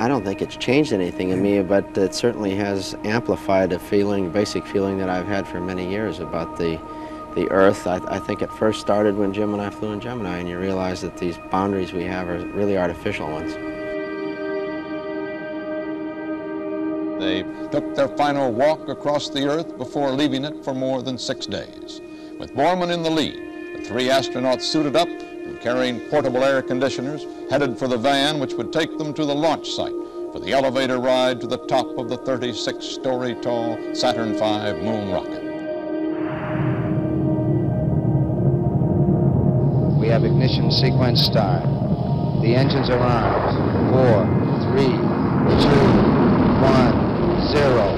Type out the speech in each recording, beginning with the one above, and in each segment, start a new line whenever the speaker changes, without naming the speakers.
I don't think it's changed anything in me, but it certainly has amplified a feeling, basic feeling that I've had for many years about the, the Earth. I, I think it first started when Jim and I flew in Gemini, and you realize that these boundaries we have are really artificial ones.
They took their final walk across the Earth before leaving it for more than six days. With Borman in the lead, the three astronauts suited up carrying portable air conditioners headed for the van which would take them to the launch site for the elevator ride to the top of the 36-story tall Saturn V moon rocket.
We have ignition sequence start. The engines are armed. Four, three, two, one zero.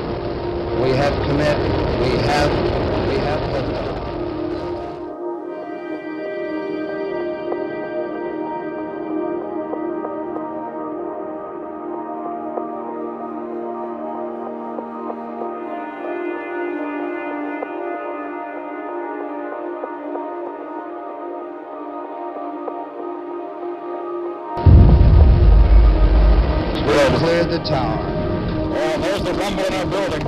We have commit. We have, we have liftoff. The tower.
Oh, there's the rumble in our building.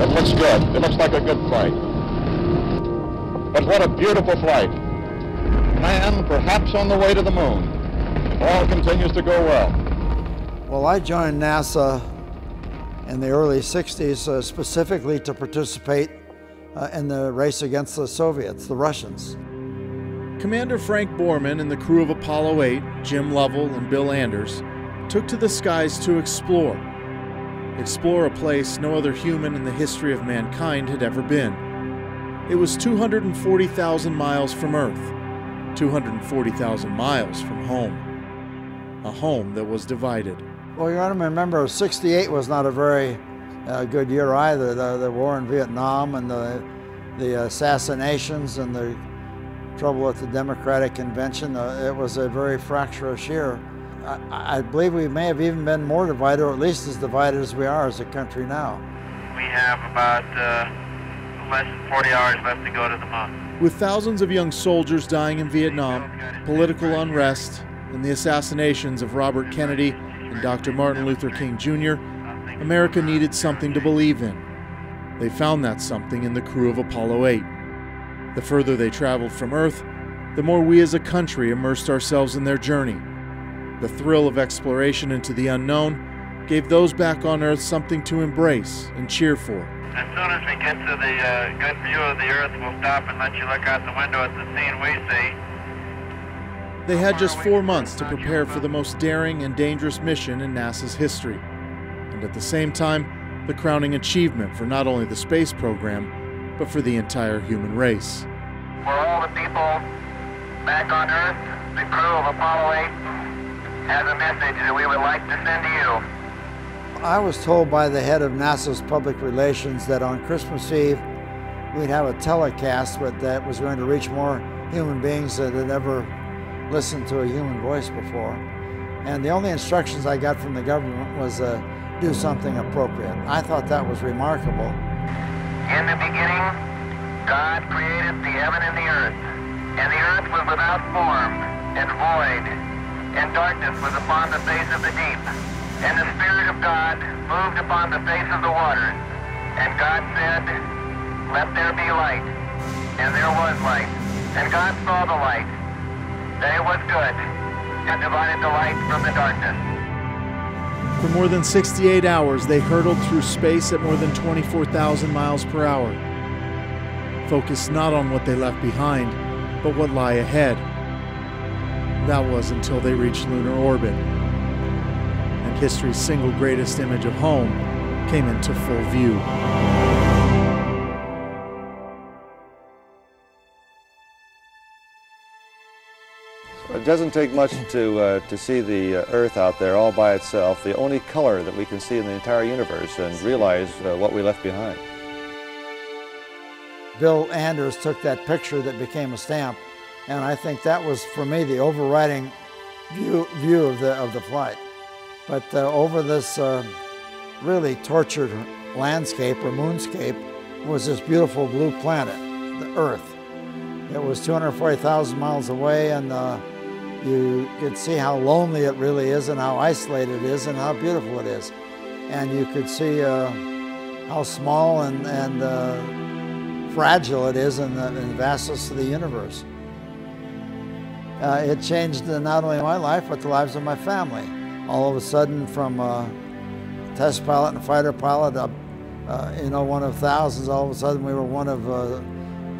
It looks good. It looks like a good flight. But what a beautiful flight. Man, perhaps on the way to the moon. If all continues to go well.
Well, I joined NASA in the early 60s uh, specifically to participate uh, in the race against the Soviets, the Russians.
Commander Frank Borman and the crew of Apollo 8, Jim Lovell and Bill Anders, took to the skies to explore. Explore a place no other human in the history of mankind had ever been. It was 240,000 miles from Earth, 240,000 miles from home. A home that was divided.
Well, you to remember, 68 was not a very uh, good year either. The, the war in Vietnam and the, the assassinations and the trouble at the Democratic Convention, uh, it was a very fractious year. I, I believe we may have even been more divided, or at least as divided as we are as a country now.
We have about uh, less than 40 hours left to go to the moon.
With thousands of young soldiers dying in Vietnam, political unrest, and the assassinations of Robert Kennedy and Dr. Martin Luther King Jr., America needed something to believe in. They found that something in the crew of Apollo 8. The further they traveled from Earth, the more we as a country immersed ourselves in their journey. The thrill of exploration into the unknown gave those back on Earth something to embrace and cheer for.
As soon as we get to the uh, good view of the Earth, we'll stop and let you look out the window at the scene we see.
They had just four months to prepare for the most daring and dangerous mission in NASA's history, and at the same time, the crowning achievement for not only the space program, but for the entire human race.
For all the people back on Earth, the crew of Apollo 8 has a message that we would like to send to you.
I was told by the head of NASA's public relations that on Christmas Eve we'd have a telecast that was going to reach more human beings that had ever listened to a human voice before. And the only instructions I got from the government was uh, do something appropriate. I thought that was remarkable.
In the beginning, God created the heaven and the earth, and the earth was without form and void, and darkness was upon the face of the deep. And the Spirit of God moved upon the face of the waters. And God said, Let there be light. And there was light. And God saw the light, that it was good, and divided the light from the darkness.
For more than 68 hours, they hurtled through space at more than 24,000 miles per hour. Focused not on what they left behind, but what lay ahead. That was until they reached lunar orbit. And history's single greatest image of home came into full view.
It doesn't take much to, uh, to see the uh, Earth out there all by itself, the only color that we can see in the entire universe, and realize uh, what we left behind.
Bill Anders took that picture that became a stamp, and I think that was, for me, the overriding view, view of, the, of the flight. But uh, over this uh, really tortured landscape or moonscape was this beautiful blue planet, the Earth. It was 240,000 miles away, and uh, you could see how lonely it really is and how isolated it is and how beautiful it is. And you could see uh, how small and, and uh, fragile it is in the, in the, vastness of the universe. Uh, it changed not only my life, but the lives of my family. All of a sudden, from a test pilot and fighter pilot, uh, you know, one of thousands, all of a sudden we were one of a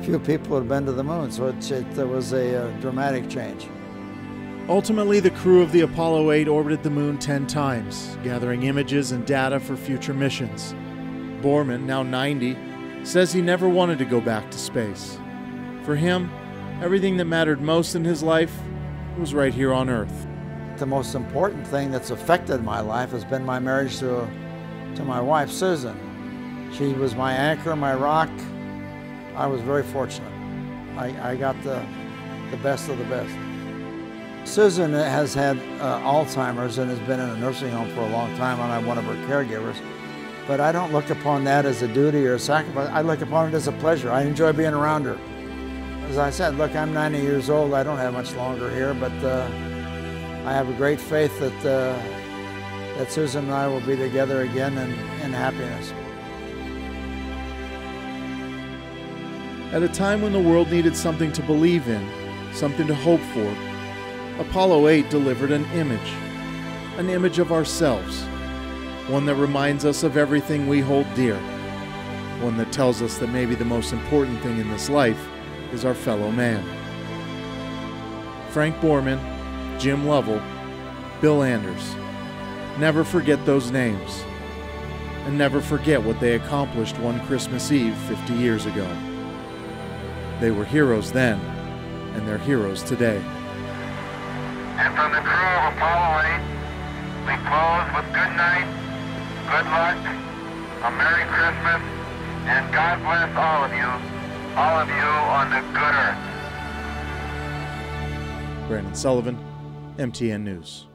few people who had been to the moon. So it, it, there was a, a dramatic change.
Ultimately, the crew of the Apollo 8 orbited the moon 10 times, gathering images and data for future missions. Borman, now 90, says he never wanted to go back to space. For him, everything that mattered most in his life was right here on Earth.
The most important thing that's affected my life has been my marriage to, to my wife, Susan. She was my anchor, my rock. I was very fortunate. I, I got the, the best of the best. Susan has had uh, Alzheimer's and has been in a nursing home for a long time, and I'm one of her caregivers. But I don't look upon that as a duty or a sacrifice. I look upon it as a pleasure. I enjoy being around her. As I said, look, I'm 90 years old. I don't have much longer here, but uh, I have a great faith that, uh, that Susan and I will be together again in, in happiness.
At a time when the world needed something to believe in, something to hope for, Apollo 8 delivered an image, an image of ourselves, one that reminds us of everything we hold dear, one that tells us that maybe the most important thing in this life is our fellow man. Frank Borman, Jim Lovell, Bill Anders. Never forget those names, and never forget what they accomplished one Christmas Eve 50 years ago. They were heroes then, and they're heroes today.
And from the crew of Apollo 8, we close with good night, good luck, a Merry Christmas, and God bless all of you, all of you on the good earth.
Brandon Sullivan, MTN News.